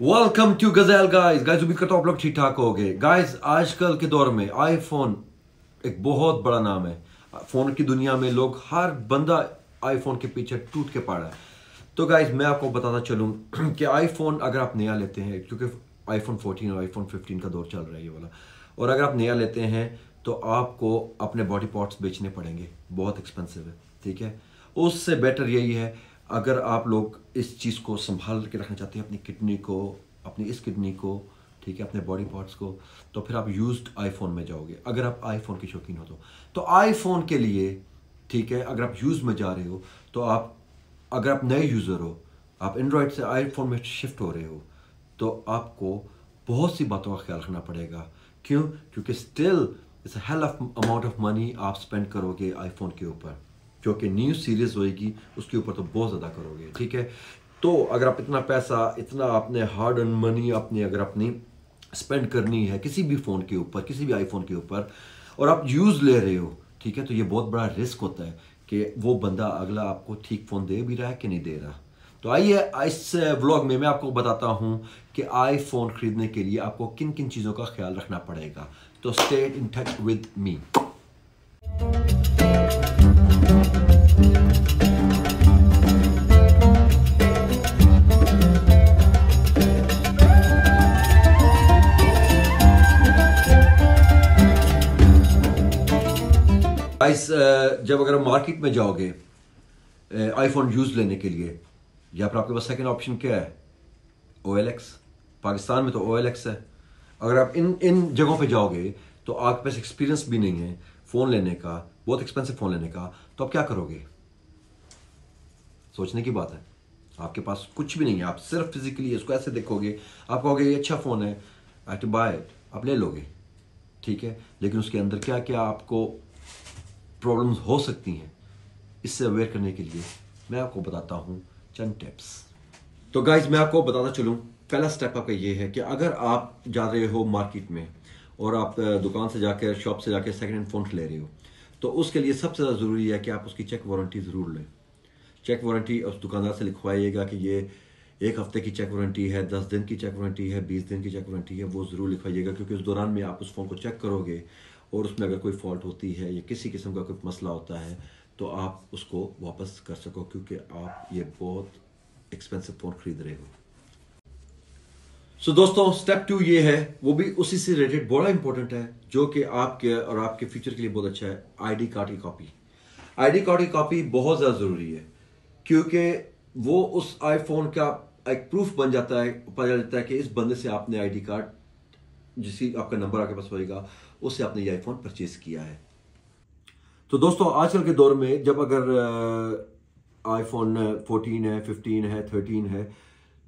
Welcome to गजैल guys guys उम्मीद करता हूँ आप लोग ठीक ठाक हो गए गाइस आजकल के दौर में आईफोन एक बहुत बड़ा नाम है फ़ोन की दुनिया में लोग हर बंदा आईफोन के पीछे टूट के पड़ा है तो गाइस मैं आपको बताता चलूँ कि आईफोन अगर आप नया लेते हैं क्योंकि आईफोन 14 और आईफोन 15 का दौर चल रहा है ये वाला और अगर आप नया लेते हैं तो आपको अपने बॉडी पार्ट्स बेचने पड़ेंगे बहुत एक्सपेंसिव है ठीक है उससे बेटर यही है अगर आप लोग इस चीज़ को संभाल के रखना चाहते हैं, अपनी किडनी को, अपनी इस किडनी को, ठीक है, अपने बॉडी पार्ट्स को तो फिर आप यूज्ड आईफोन में जाओगे। अगर आप आईफोन के शौकीन हो तो। तो आईफोन के लिए, ठीक है, अगर आप यूज़ में जा रहे हो तो आप, अगर आप नए यूज़र हो, आप एंड्रॉयड से आईफोन में शिफ्ट हो रहे हो तो आपको बहुत सी बातों का ख्याल रखना पड़ेगा। क्यों? क्योंकि still it's hell of amount of money आप स्पेंड करोगे आईफोन के ऊपर। जो कि न्यू सीरीज़ होएगी, उसके ऊपर तो बहुत ज़्यादा करोगे, ठीक है? तो अगर आप इतना पैसा, इतना आपने हार्ड अर्न मनी अपनी अगर अपनी स्पेंड करनी है किसी भी फ़ोन के ऊपर, किसी भी आईफोन के ऊपर, और आप यूज़ ले रहे हो, ठीक है? तो ये बहुत बड़ा रिस्क होता है कि वो बंदा अगला आपको ठीक फ़ोन दे भी रहा है कि नहीं दे रहा। तो आइए, इस व्लॉग में मैं आपको बताता हूँ कि आईफोन ख़रीदने के लिए आपको किन किन चीज़ों का ख्याल रखना पड़ेगा। तो stay in touch with me guys जब अगर मार्केट में जाओगे आईफोन यूज़ लेने के लिए, या फिर आपके पास सेकंड ऑप्शन क्या है? ओएलएक्स पाकिस्तान में तो ओ है। अगर आप इन इन जगहों पे जाओगे तो आपके पास एक्सपीरियंस भी नहीं है फ़ोन लेने का, बहुत एक्सपेंसिव फ़ोन लेने का। तो आप क्या करोगे? सोचने की बात है। आपके पास कुछ भी नहीं है। आप सिर्फ़ फिजिकली इसको ऐसे देखोगे, आप कहोगे, ये अच्छा फ़ोन है आई टू बाय आप ले लोगे, ठीक है? लेकिन उसके अंदर क्या क्या आपको प्रॉब्लम्स हो सकती हैं, इससे अवेयर करने के लिए मैं आपको बताता हूँ चंद टिप्स तो गाइज़ मैं आपको बताना चलूँ। पहला स्टेप आपका ये है कि अगर आप जा रहे हो मार्केट में और आप दुकान से जाकर शॉप से जाकर सेकेंड हैंड फ़ोन ले रहे हो तो उसके लिए सबसे ज़्यादा ज़रूरी है कि आप उसकी चेक वारंटी ज़रूर लें। चेक वारंटी उस दुकानदार से लिखवाइएगा कि ये एक हफ़्ते की चेक वारंटी है दस दिन की चेक वारंटी है बीस दिन की चेक वारंटी है वो ज़रूर लिखवाइएगा क्योंकि उस दौरान में आप उस फ़ोन को चेक करोगे और उसमें अगर कोई फॉल्ट होती है या किसी किस्म का कोई मसला होता है तो आप उसको वापस कर सको क्योंकि आप ये बहुत एक्सपेंसिव फ़ोन खरीद रहे हो। सो so, दोस्तों स्टेप टू ये है वो भी उसी से रिलेटेड बड़ा इंपॉर्टेंट है जो कि आपके और आपके फ्यूचर के लिए बहुत अच्छा है आईडी कार्ड की कॉपी आईडी कार्ड की कॉपी बहुत ज़्यादा ज़रूरी है। क्योंकि वो उस आईफोन का एक प्रूफ बन जाता है, पता जाता है कि इस बंदे से आपने आईडी कार्ड जिसकी आपका नंबर आपके पास होएगा, उससे आपने ये आईफोन परचेज किया है। तो दोस्तों, आजकल के दौर में जब अगर आईफोन 14 है 15 है 13 है,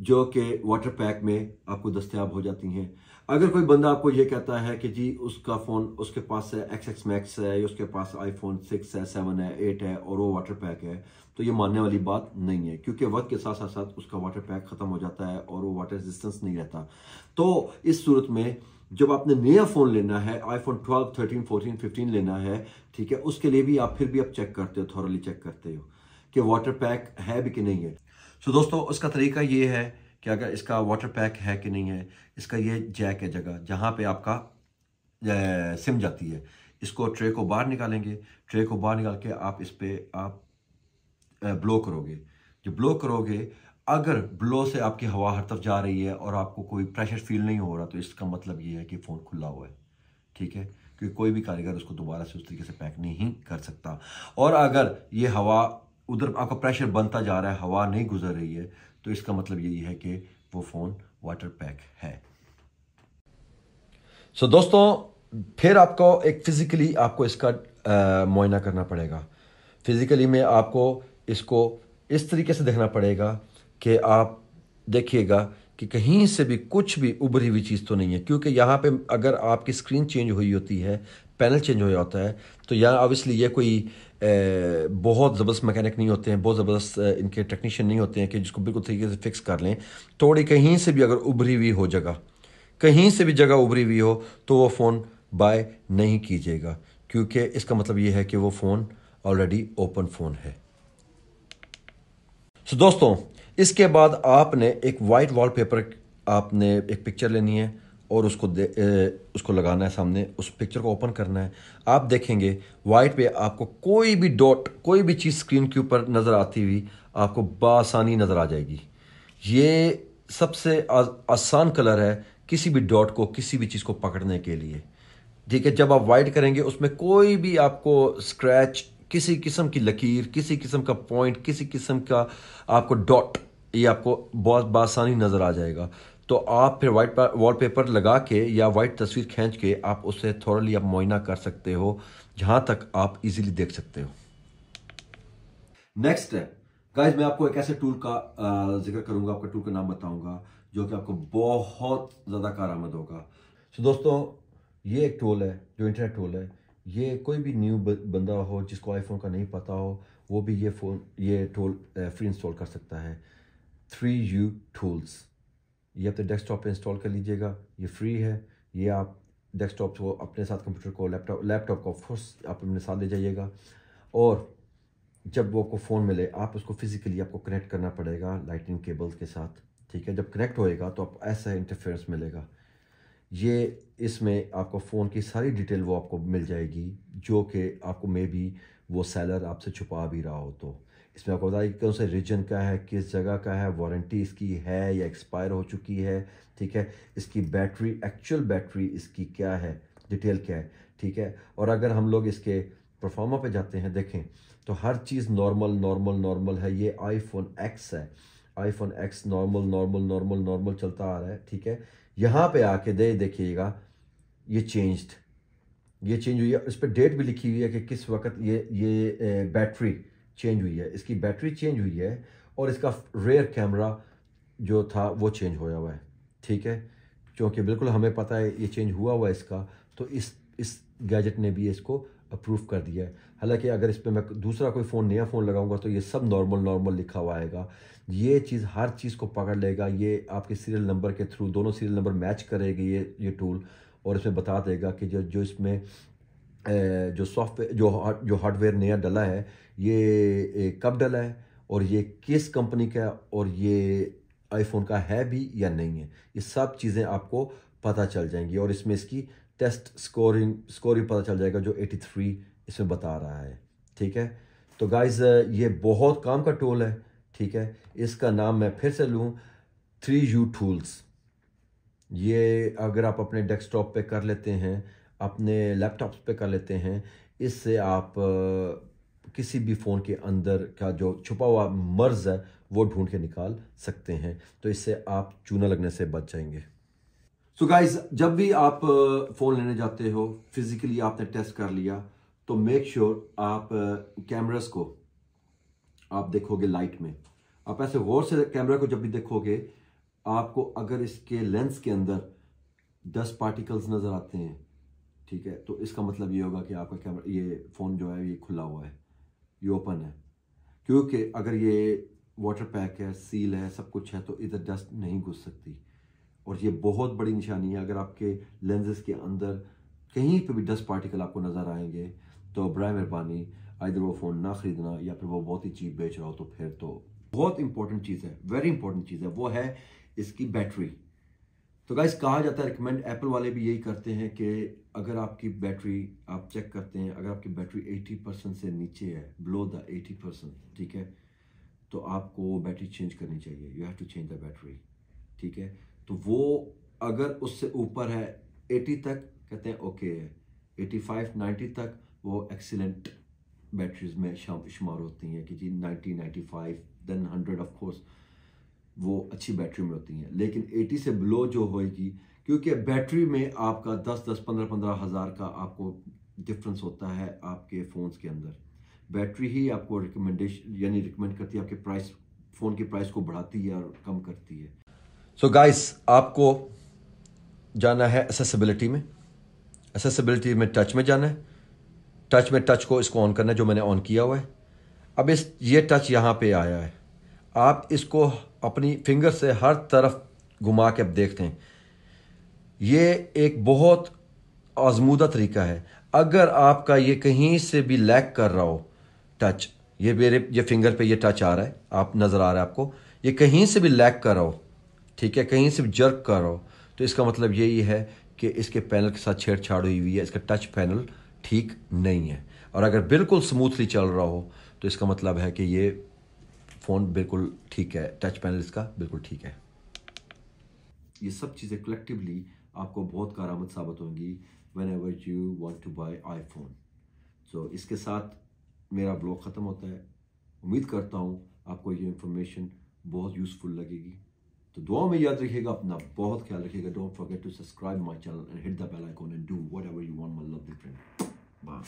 जो कि वाटर पैक में आपको दस्तियाब हो जाती हैं अगर कोई बंदा आपको ये कहता है कि जी उसका फ़ोन उसके पास है एक्स एक्स मैक्स है या उसके पास आईफोन सिक्स है सेवन है एट है और वो वाटर पैक है तो ये मानने वाली बात नहीं है क्योंकि वक्त के साथ साथ साथ उसका वाटर पैक ख़त्म हो जाता है और वो वाटर रेजिस्टेंस नहीं रहता। तो इस सूरत में जब आपने नया फ़ोन लेना है आईफोन 12, 13, 14, 15 लेना है ठीक है उसके लिए भी आप फिर भी आप चेक करते हो थॉरली चेक करते हो कि वाटर पैक है भी कि नहीं है। सो so, दोस्तों उसका तरीका ये है कि अगर इसका वाटर पैक है कि नहीं है, इसका ये जैक है जगह, जहाँ पे आपका सिम जाती है। इसको ट्रे को बाहर निकालेंगे ट्रे को बाहर निकाल के आप इस पर आप ब्लो करोगे। जो ब्लो करोगे, अगर ब्लो से आपकी हवा हर तरफ़ जा रही है और आपको कोई प्रेशर फील नहीं हो रहा तो इसका मतलब ये है कि फ़ोन खुला हुआ है। ठीक है? क्योंकि कोई भी कारीगर उसको दोबारा से उस तरीके से पैक नहीं कर सकता। और अगर ये हवा उधर आपका प्रेशर बनता जा रहा है, हवा नहीं गुजर रही है तो इसका मतलब यही है कि वो फ़ोन वाटर पैक है। सो so, दोस्तों फिर आपको एक फिज़िकली आपको इसका मुआयना करना पड़ेगा। फिज़िकली में आपको इसको इस तरीके से देखना पड़ेगा कि आप देखिएगा कि कहीं से भी कुछ भी उभरी हुई चीज़ तो नहीं है क्योंकि यहाँ पे अगर आपकी स्क्रीन चेंज हुई होती है पैनल चेंज हो जाता है तो यहाँ ऑब्वियसली ये कोई बहुत ज़बरदस्त मैकेनिक नहीं होते हैं बहुत ज़बरदस्त इनके टेक्नीशियन नहीं होते हैं कि जिसको बिल्कुल तरीके से फिक्स कर लें थोड़ी कहीं से भी अगर उभरी हुई हो जगह कहीं से भी जगह उभरी हुई हो तो वो फ़ोन बाय नहीं कीजिएगा क्योंकि इसका मतलब ये है कि वो फ़ोन ऑलरेडी ओपन फ़ोन है। सो so, दोस्तों इसके बाद आपने एक वाइट वॉलपेपर आपने एक पिक्चर लेनी है और उसको दे, ए, उसको लगाना है सामने उस पिक्चर को ओपन करना है। आप देखेंगे वाइट पे आपको कोई भी डॉट कोई भी चीज़ स्क्रीन के ऊपर नज़र आती हुई आपको बासानी नज़र आ जाएगी। ये सबसे आसान कलर है किसी भी डॉट को किसी भी चीज़ को पकड़ने के लिए। ठीक है जब आप वाइट करेंगे उसमें कोई भी आपको स्क्रैच किसी किस्म की लकीर किसी किस्म का पॉइंट किसी किस्म का आपको डॉट ये आपको बहुत बासानी नज़र आ जाएगा। तो आप फिर वाइट वॉलपेपर लगा के या वाइट तस्वीर खींच के आप उसे थोड़ा आप मुआयना कर सकते हो जहाँ तक आप इजीली देख सकते हो। नेक्स्ट है गाइज़ मैं आपको एक ऐसे टूल का ज़िक्र करूँगा आपका टूल का नाम बताऊँगा जो कि आपको बहुत ज़्यादा कारामद होगा। तो so, दोस्तों ये एक टूल है जो इंटरनेट टूल है। ये कोई भी न्यू बंदा हो जिसको आईफोन का नहीं पता हो वो भी ये फ़ोन ये टूल फ्री इंस्टॉल कर सकता है। थ्री यू टूल्स ये अपने डेस्कटॉप पे इंस्टॉल कर लीजिएगा, ये फ्री है, ये आप डेस्कटॉप को अपने साथ कंप्यूटर को लैपटॉप लैपटॉप को फोर्स आप अपने साथ ले जाइएगा। और जब वो आपको फ़ोन मिले, आप उसको फिज़िकली आपको कनेक्ट करना पड़ेगा लाइटिंग केबल्स के साथ, ठीक है? जब कनेक्ट होएगा तो आप ऐसा इंटरफेरेंस मिलेगा। ये इसमें आपको फ़ोन की सारी डिटेल वो आपको मिल जाएगी, जो कि आपको मे बी वो सेलर आपसे छुपा भी रहा हो तो। इसमें आपको बताया कौन से रीजन का है, किस जगह का है वारंटी इसकी है या एक्सपायर हो चुकी है, ठीक है? इसकी बैटरी एक्चुअल बैटरी इसकी क्या है? डिटेल क्या है? ठीक है? और अगर हम लोग इसके परफॉर्मा पे जाते हैं, देखें तो हर चीज़ नॉर्मल नॉर्मल नॉर्मल है। ये आईफोन एक्स है। IPhone X normal normal normal normal चलता आ रहा है, ठीक है? यहाँ पे आके दे, देखिएगा, ये चेंज्ड ये चेंज हुई है। इस पर डेट भी लिखी हुई है कि किस वक्त ये ये बैटरी चेंज हुई है, इसकी बैटरी चेंज हुई है और इसका रेयर कैमरा जो था वो चेंज होया हुआ है, ठीक है? क्योंकि बिल्कुल हमें पता है ये चेंज हुआ हुआ है इसका तो इस इस गैजेट ने भी इसको अप्रूव कर दिया है। हालाँकि अगर इस पर मैं दूसरा कोई फ़ोन नया फ़ोन लगाऊँगा तो ये सब नॉर्मल नॉर्मल लिखा हुआ आएगा। ये चीज़ हर चीज़ को पकड़ लेगा, ये आपके सीरियल नंबर के थ्रू दोनों सीरियल नंबर मैच करेगी ये ये टूल और इसमें बता देगा कि जो जो इसमें जो सॉफ्टवेयर जो जो हार्डवेयर नया डला है, ये कब डला है और ये किस कंपनी का और ये आईफोन का है भी या नहीं है, ये सब चीज़ें आपको पता चल जाएँगी और इसमें इसकी टेस्ट स्कोरिंग स्कोरिंग पता चल जाएगा जो 83 इसमें बता रहा है, ठीक है? तो गाइज़ ये बहुत काम का टूल है, ठीक है? इसका नाम मैं फिर से लूँ थ्री यू टूल्स ये अगर आप अपने डेस्कटॉप पे कर लेते हैं अपने लैपटॉप्स पे कर लेते हैं। इससे आप किसी भी फ़ोन के अंदर का जो छुपा हुआ मर्ज़ है, वो ढूंढ के निकाल सकते हैं। तो इससे आप चूना लगने से बच जाएँगे। सो so गाइज़ जब भी आप फ़ोन लेने जाते हो फिज़िकली आपने टेस्ट कर लिया तो मेक श्योर sure आप कैमरास को, आप देखोगे लाइट में। आप ऐसे गौर से कैमरा को जब भी देखोगे, आपको अगर इसके लेंस के अंदर दस पार्टिकल्स नज़र आते हैं ठीक है? तो इसका मतलब ये होगा कि आपका कैमरा ये फ़ोन जो है, ये खुला हुआ है। ये ओपन है। क्योंकि अगर ये वाटर पैक है सील है, सब कुछ है तो इधर डस्ट नहीं घुस सकती। और ये बहुत बड़ी निशानी है। अगर आपके लेंजेस के अंदर कहीं पे भी डस्ट पार्टिकल आपको नज़र आएँगे तो बर मेहरबानी इधर वो फ़ोन ना ख़रीदना या फिर वो बहुत ही चीप बेच रहा हो तो फिर तो बहुत इंपॉर्टेंट चीज़ है। वेरी इंपॉर्टेंट चीज़ है। वो है इसकी बैटरी तो गाइस कहा जाता है रिकमेंड एप्पल वाले भी यही करते हैं कि अगर आपकी बैटरी आप चेक करते हैं, अगर आपकी बैटरी 80 परसेंट से नीचे है बिलो द 80 परसेंट ठीक है? तो आपको बैटरी चेंज करनी चाहिए। You have to change the battery ठीक है? तो वो अगर उससे ऊपर है 80 तक, कहते हैं ओके है। 85 90 तक वो एक्सीलेंट बैटरीज में शुमार होती हैं कि जी 90 95 देन 100 ऑफ़ कोर्स वो अच्छी बैटरी में होती हैं। लेकिन 80 से बिलो जो होएगी, क्योंकि बैटरी में आपका 10 10 15 15 हज़ार का आपको डिफरेंस होता है आपके फ़ोन्स के अंदर। बैटरी ही आपको रिकमेंडेशन यानी रिकमेंड करती है, आपके प्राइस फ़ोन की प्राइस को बढ़ाती है और कम करती है। सो so गाइस आपको जाना है एसेसिबिलिटी में। एसेसिबिलिटी में टच में जाना है। टच में टच को इसको ऑन करना है, जो मैंने ऑन किया हुआ है। अब इस, ये टच यहाँ पे आया है। आप इसको अपनी फिंगर से हर तरफ़ घुमा के अब देखते हैं। ये एक बहुत आजमूदा तरीका है। अगर आपका ये कहीं से भी लैक कर रहा हो, टच, ये मेरे, ये फिंगर पे ये टच आ रहा है, आप नज़र आ रहा है आपको, ये कहीं से भी लैक कर रहा हो, ठीक है, कहीं से भी जर्क कर रहा हो तो इसका मतलब यही है कि इसके पैनल के साथ छेड़छाड़ हुई हुई है, इसका टच पैनल ठीक नहीं है। और अगर बिल्कुल स्मूथली चल रहा हो तो इसका मतलब है कि ये फ़ोन बिल्कुल ठीक है टच पैनल इसका बिल्कुल ठीक है। ये सब चीज़ें कलेक्टिवली आपको बहुत कारामद साबित होंगी whenever you want to buy iPhone so इसके साथ मेरा ब्लॉग ख़त्म होता है। उम्मीद करता हूँ आपको ये इन्फॉर्मेशन बहुत यूज़फुल लगेगी। तो दुआ में याद रखिएगा, अपना बहुत ख्याल रखिएगा। Don't forget to subscribe my channel and hit the bell icon and do whatever you want my lovely friend bye